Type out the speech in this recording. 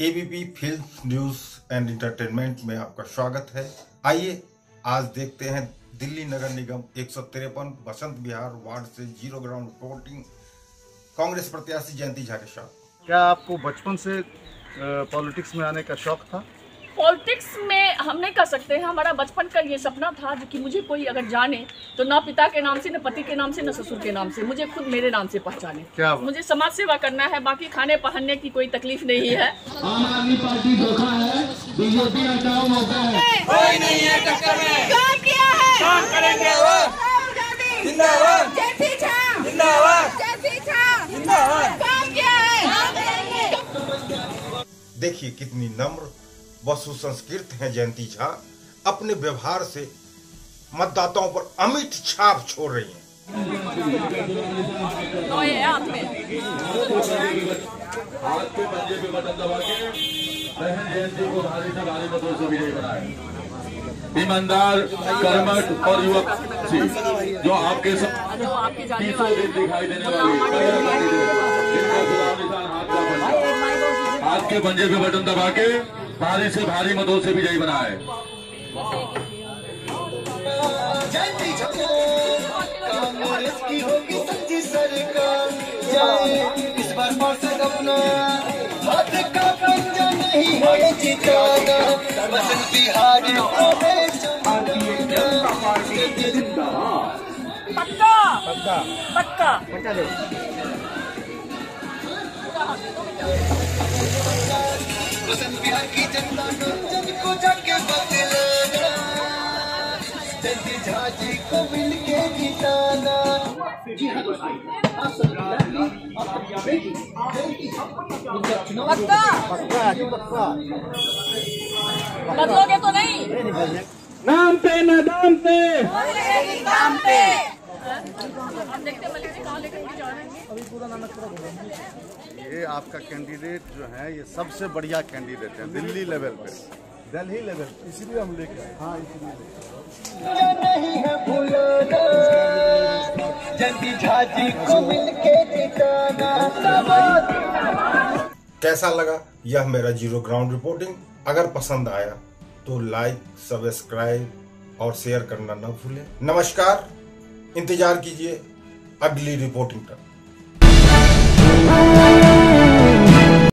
ABP film news and entertainment में आपका स्वागत है। आइए, आज देखते हैं दिल्ली नगर निगम एक सौ तिरपन बसंत बिहार वार्ड से ज़ीरो ग्राउंड रिपोर्टिंग, कांग्रेस प्रत्याशी जयंती झा के साथ क्या आपको बचपन से पॉलिटिक्स में आने का शौक था? पॉलिटिक्स में हम नहीं कर सकते हैं हमारा बचपन का ये सपना था कि मुझे कोई अगर जाने तो ना पिता के नाम से ना पति के नाम से ना ससुर के नाम से मुझे खुद मेरे नाम से पहचाने। क्या मुझे समाज सेवा करना है बाकी खाने पहनने की कोई तकलीफ़ नहीं है। आम आदमी पार्टी धोखा है बीजेपी हटाओ मौका है। कोई नहीं है टक्कर में। काम किया है। काम करेंगे वो जिंदाबाद। जिंदाबाद। जिंदाबाद। काम किया है। काम करेंगे। देखिए कितनी नम्र व सुसंस्कृत हैं जयंती झा अपने व्यवहार से मतदाताओं पर अमिट छाप छोड़ रही हैं। तो ईमानदार कर्मठ और युवक जी जो आपके दिन दिखाई देने वाली। हाथ के पंजे पे बटन दबा के भारी से भारी मतों से विजयी बनाए। कांग्रेस की होगी सच्ची सरकार। जाए इस बार पार्षद अपना। हाथ का पंजा नहीं है जिताना। बसंत बिहार को पक्का। पक्का। बसंत बिहार की जनता को को जाके बदलाना जल्दी झाजी को मिलके जिताना बदलोगे तो नहीं। नाम पे न दाम पे। पे अब देखते हैं मलिक जी कहाँ लेकर रहे हैं ये आपका कैंडिडेट जो है ये सबसे बढ़िया कैंडिडेट है दिल्ली लेवल पे। दिल्ली लेवल पे। इसीलिए हम लेके आए। हाँ इसीलिए नहीं है भूलाना जल्दी झाजी को मिलके जिताना कैसा लगा? यह मेरा ज़ीरो ग्राउंड रिपोर्टिंग अगर पसंद आया तो लाइक सब्सक्राइब और शेयर करना न भूलें। नमस्कार। इंतज़ार कीजिए अगली रिपोर्टिंग तक। Thank you.